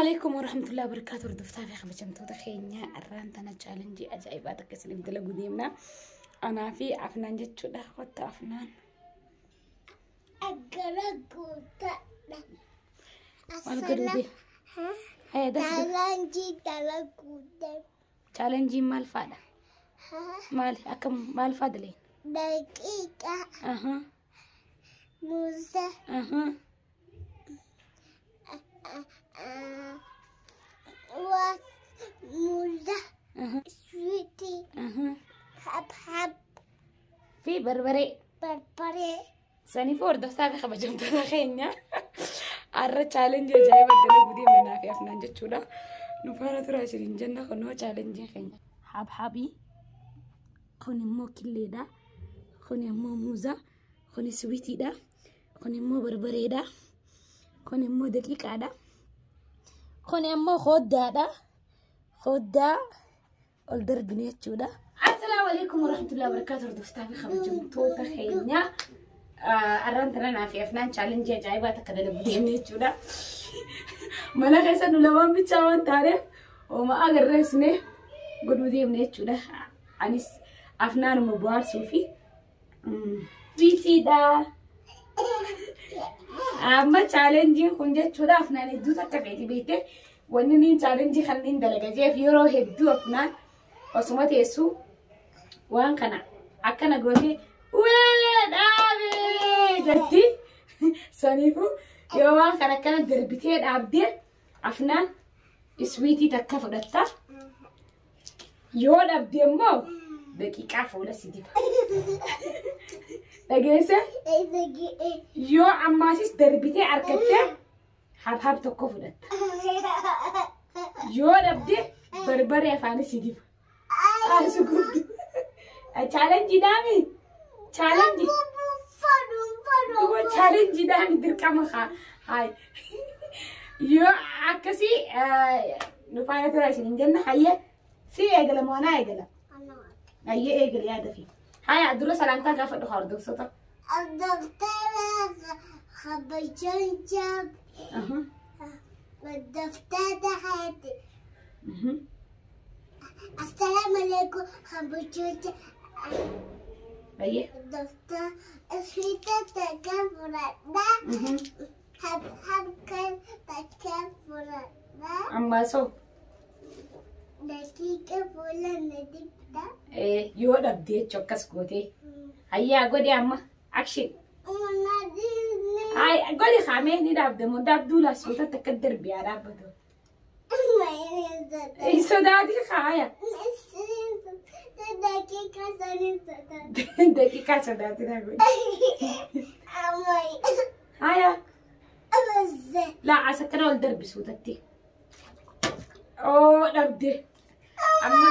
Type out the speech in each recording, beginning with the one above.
عليكم ورحمة الله وبركاته. ردفتها في خبجم تودا خينيا الران تنا تشالنجي أجايبا تكسلم دلا قديمنا أنا في عفنان جتشو ده وتا عفنان. قدودي هيا ده تشالنجي مال فادا مال أكم مال فادا لين دقيقة. أها. موزة. أها. موزة أها سويتي أها حب حب في بربري بربري ساني فور دفتها في خبجم تودا خينيا arra challenge ajaa'iba dala gudii manaa fi afnaan jechuudha nu faana tura isiniin jenna kunoo challenge keenya habhabii kun immoo killeedha kun immoo muuza kun swiitiidha kun immoo barbareedha kun immoo daqiiqaadha كوني أمو خودة دا خودة ألدر بنيت جودة السلام عليكم ورحمة الله وبركاته ردفتاني خبجم توتا خينا أران ترانا في أفنان شالنجة جايبا تقدر بنيت جودة مانا خيسا نلوان بيتشاوان تاري وما أغر رسمي قد مدي بنيت جودة عانيس أفنان مبوار سوفي بيتي دا jechuudha afnaan hedduu takka feeti beekte wanni niin chaalenjii kanneen dalagajeef yeroo hedduu afnaan osuma teessuu waan kana akkana gootee wee dhaabee jetti saniifu yoo waan kana akkana darbitee dhaabdee afnaan iswiitii takka fudhatta yoo dhabde immoo daqiiqaa fuula si diba dhageesse yoo ammaasis darbitee argattee habhab tokko fudhatta yoo dhabde barbaree afaan si diba Asu gubdu. Challenge daami. Challenge. Duba challenge daami dirqama haa. Hai. Yoo akkasii nu faana tura isin hin jenna hayye si eegala moonaa eegala. Hayye eegala yaada fi. Haya dura salaamtaa gaafa dhufa hordoftoota. الدكتورة خبجان جاب والدكتورة هادي السلام عليكم خبجان Hayye. الدكتور اسميتا تكفر ده حب حب كان تكفر ده Amma so دقيقة فولا نديب eh yoo dhabdee chokkas gootee ayyaa godhe amma action ay goli kaamee ni dhaabde moo dhaabduu laasotatti akka darbee haa dhaabbatu sodaati kaaya daqiiqaa sodaati dhaa godhe haya laa as akkana ol darbisuutatti oo dhabde amma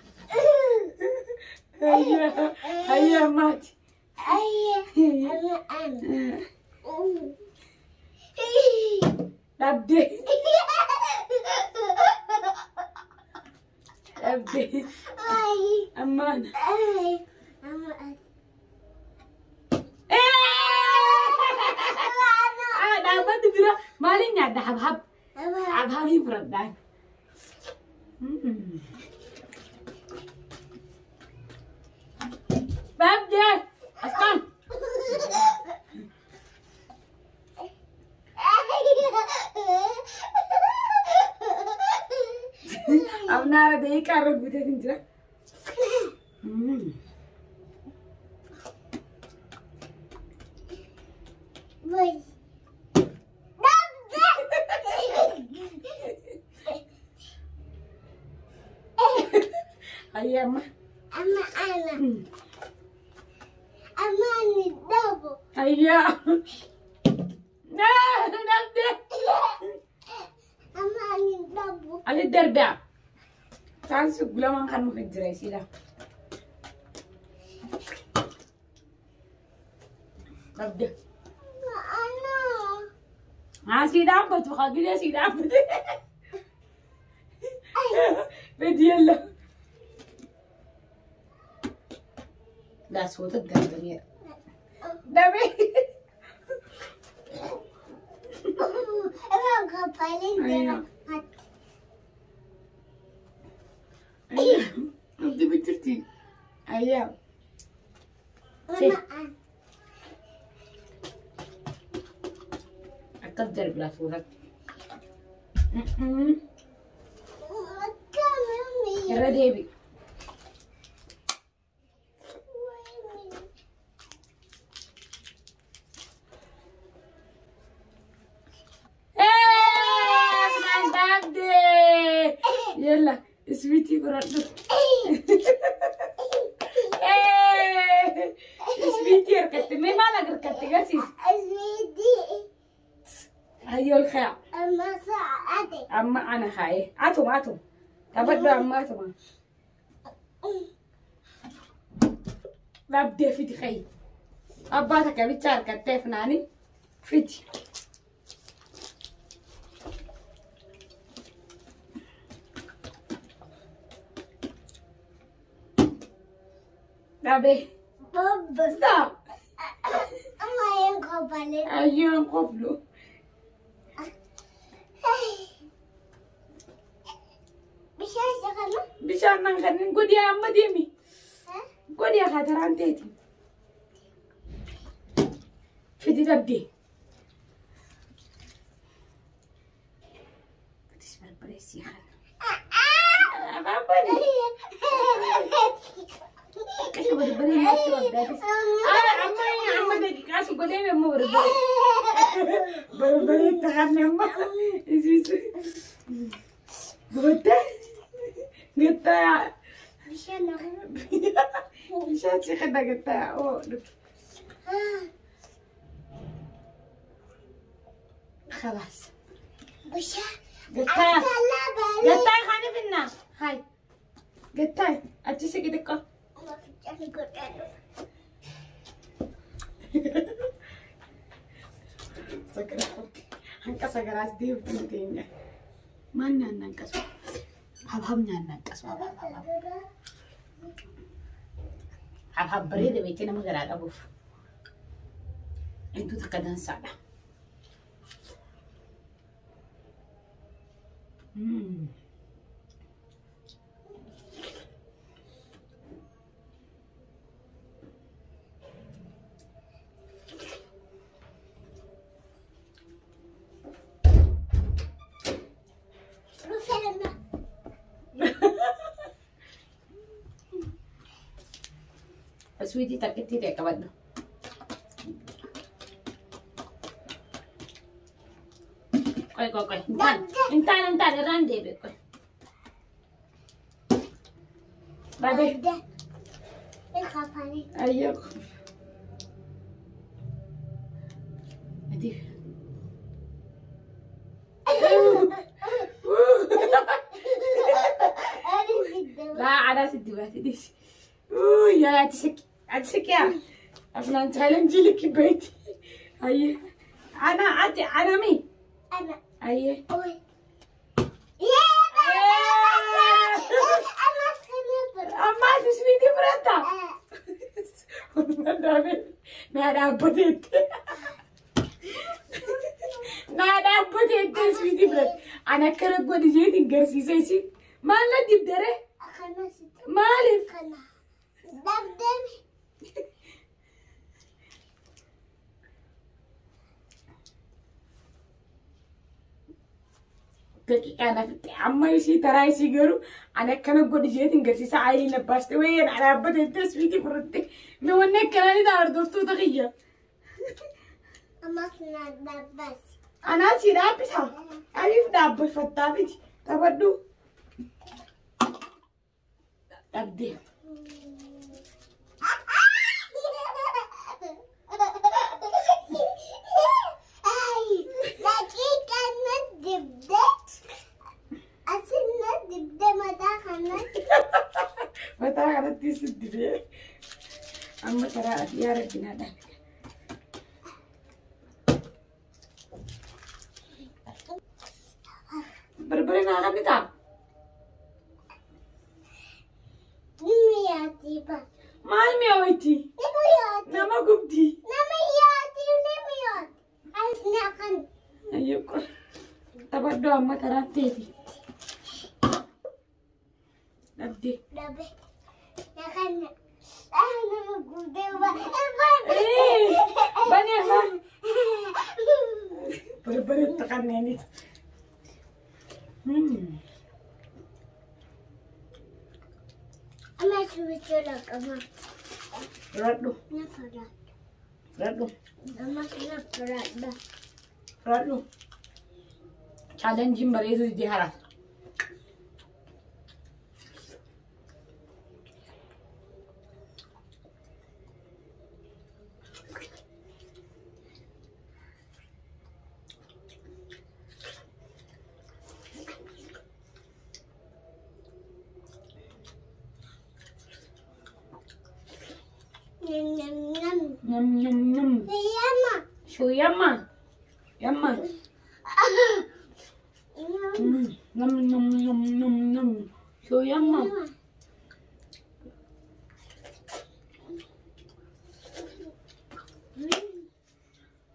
taphadha. Hayya, hayya maati. Dhabdee. Dhabdee. Amma ana. Ah, dhaabbatu bira maaliin nyaadda habhab? Habhabii fudhadhaan. Dhabdee. Asxaan. afnaara daqiiqaa Babje! Afton! Amna ara dey karo gude dinjira. Boy. Ayah, ma. Ama, ama. Hmm. Ama ana. Haa sii dhaabbatu hagilee sii dhaabbate. Dia. Ayyaa. Hayyool kaya. Ama saade. Amma ana haye. Atuma atuma. Taphadhu amma atuma. Dhabdee fiti kayi. Abbaa takka bicha harkatteef naani fiti. Dhabee. Bob. Stop. Ama yang kapalin. Ayyoon qoflu. Bisa sekarang? Bishaan nan kanneen godii amma deemi. Hah? Godii akataraan teeti. Fiti dhabdee. Fitis barbareessii kana. Afaan bane. Kasha barbaree nyaatti waggaadis. Bishaan si kana gattaa. Oo. خلاص Salah balik. قطاي خاني في النار هاي قطاي أجلسي كده. سكرات هنكا سكرات دي بتنتين ما ننكس ሀብሀብ ነው ያናቀሰው። ሀብሀብ በሬደ በቄ ነመገራ ቀቡፍ እንቱ ተከደንሳዳ intan, intan, iran debe koy. Babe, Ada. Ini kapalin. ayo. Adi. Ada gitu. لا على سدي ما تديش اوه يا تشك بيتي. هاي أنا عادي أنا مين Anak. هاي Oi. Iya. Anak kenapa? اما تسميتي برتا. Eh. نادا بديت. نادا بديت تسميتي برتا. أنا كرك ودي جيت انقرسي سيسي ما لا دبدره Karena situ. مالف تكي أنا في أنا يسي تراي سيجرو أنا كنا قد أنا إن قرسي سعيلي نبسته وين على عبد التس فيتي فردت لو إنك كنا ندار دوستو تغيي أما كنا نبس أنا سيدا بس ها أليف نبس فتة بس تبدو أبدي Did that? Bata kada tisu dire. Amma kada ya rabbina da. Berberin ala kita. Mimi ya tiba. Mai mi oiti. Mimi ya. Nama gubdi. Nama ya ti mimi ya. Ai snakan. Ayo kor. Lebih. Lebih. Ya kan. Ah, nama gue Eh, banyak kan. Berberi tekan ini. Hmm. Ama. Berat Berat berat. Berat. Challenge jim bari itu. يم يم يم يما شو يما يما يم يم يم يم يم شو يما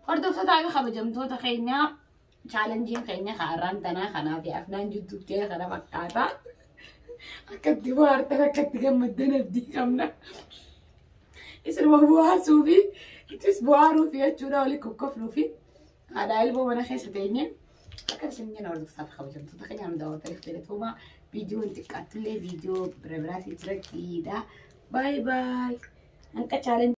هر دو سه تاگه خب جمع تو تا خیلی نه چالنجی خیلی نه خارن تنها خنده بی افنان جد تو که خنده وقت آتا اکتیو هر تنها اکتیو مدنه دیگم نه اسم الموضوع؟ سوفي. كنت اسمه عارو في التونة ولكم كفلو فيه هذا علبه وأنا خيسة تانية فكرة سنين أنا ورزق صافي خبجة عم دوا تاريخ تلات فيديو انتكاتو لي فيديو. برابراتي تركي. دا. باي باي. انكا تشالنج